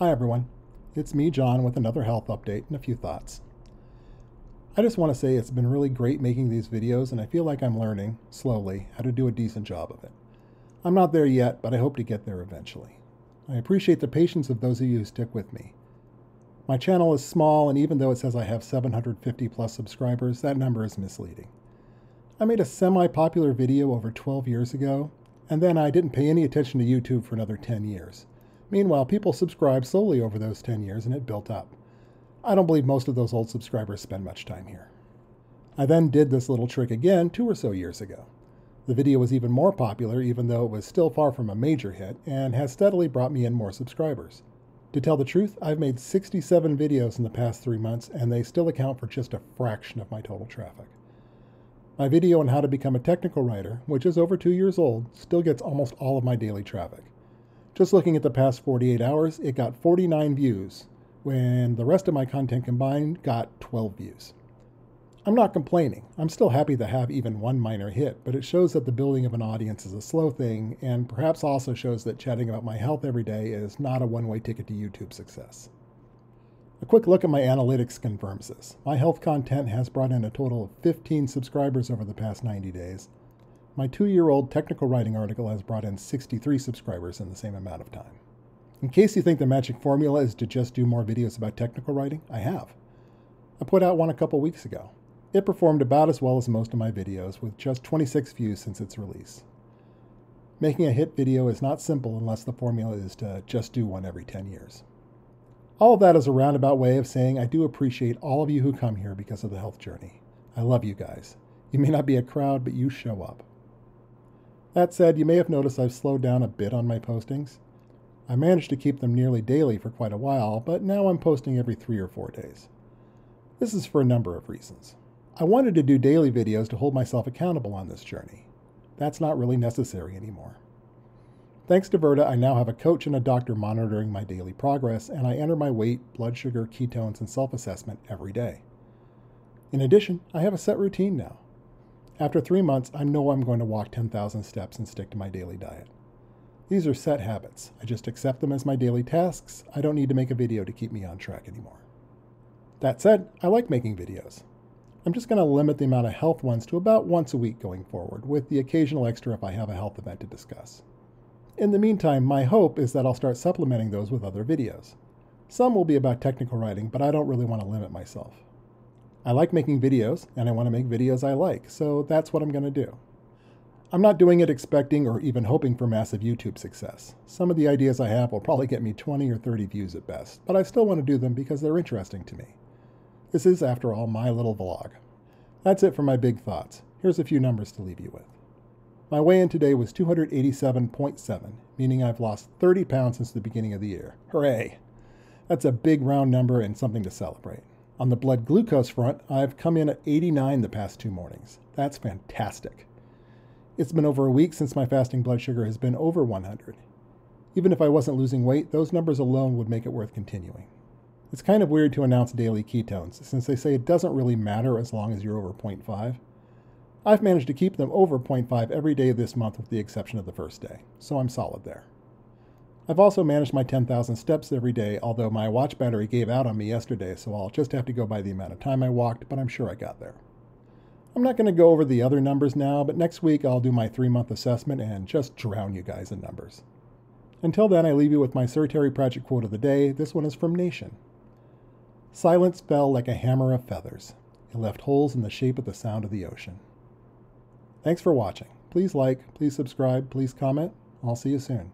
Hi everyone, it's me, John, with another health update and a few thoughts. I just want to say it's been really great making these videos, and I feel like I'm learning, slowly, how to do a decent job of it. I'm not there yet, but I hope to get there eventually. I appreciate the patience of those of you who stick with me. My channel is small, and even though it says I have 750 plus subscribers, that number is misleading. I made a semi popular video over 12 years ago, and then I didn't pay any attention to YouTube for another 10 years. Meanwhile, people subscribed slowly over those 10 years and it built up. I don't believe most of those old subscribers spend much time here. I then did this little trick again two or so years ago. The video was even more popular, even though it was still far from a major hit, and has steadily brought me in more subscribers. To tell the truth, I've made 67 videos in the past three months, and they still account for just a fraction of my total traffic. My video on how to become a technical writer, which is over two years old, still gets almost all of my daily traffic. Just looking at the past 48 hours, it got 49 views, when the rest of my content combined got 12 views. I'm not complaining. I'm still happy to have even one minor hit, but it shows that the building of an audience is a slow thing, and perhaps also shows that chatting about my health every day is not a one way ticket to YouTube success. A quick look at my analytics confirms this. My health content has brought in a total of 15 subscribers over the past 90 days. My two year old technical writing article has brought in 63 subscribers in the same amount of time. In case you think the magic formula is to just do more videos about technical writing, I have. I put out one a couple weeks ago. It performed about as well as most of my videos, with just 26 views since its release. Making a hit video is not simple unless the formula is to just do one every 10 years. All of that is a roundabout way of saying I do appreciate all of you who come here because of the health journey. I love you guys. You may not be a crowd, but you show up. That said, you may have noticed I've slowed down a bit on my postings. I managed to keep them nearly daily for quite a while, but now I'm posting every three or four days. This is for a number of reasons. I wanted to do daily videos to hold myself accountable on this journey. That's not really necessary anymore. Thanks to Virta, I now have a coach and a doctor monitoring my daily progress, and I enter my weight, blood sugar, ketones, and self assessment every day. In addition, I have a set routine now. After three months, I know I'm going to walk 10,000 steps and stick to my daily diet. These are set habits. I just accept them as my daily tasks. I don't need to make a video to keep me on track anymore. That said, I like making videos. I'm just going to limit the amount of health ones to about once a week going forward, with the occasional extra if I have a health event to discuss. In the meantime, my hope is that I'll start supplementing those with other videos. Some will be about technical writing, but I don't really want to limit myself. I like making videos, and I want to make videos I like, so that's what I'm going to do. I'm not doing it expecting or even hoping for massive YouTube success. Some of the ideas I have will probably get me 20 or 30 views at best, but I still want to do them because they're interesting to me. This is, after all, my little vlog. That's it for my big thoughts. Here's a few numbers to leave you with. My weigh in today was 287.7, meaning I've lost 30 pounds since the beginning of the year. Hooray! That's a big round number and something to celebrate. On the blood glucose front, I've come in at 89 the past two mornings. That's fantastic. It's been over a week since my fasting blood sugar has been over 100. Even if I wasn't losing weight, those numbers alone would make it worth continuing. It's kind of weird to announce daily ketones, since they say it doesn't really matter as long as you're over 0.5. I've managed to keep them over 0.5 every day this month with the exception of the first day, so I'm solid there. I've also managed my 10,000 steps every day, although my watch battery gave out on me yesterday, so I'll just have to go by the amount of time I walked, but I'm sure I got there. I'm not going to go over the other numbers now, but next week I'll do my three month assessment and just drown you guys in numbers. Until then, I leave you with my Sir Terry Project quote of the day. This one is from Nation. Silence fell like a hammer of feathers. It left holes in the shape of the sound of the ocean. Thanks for watching. Please like, please subscribe, please comment. I'll see you soon.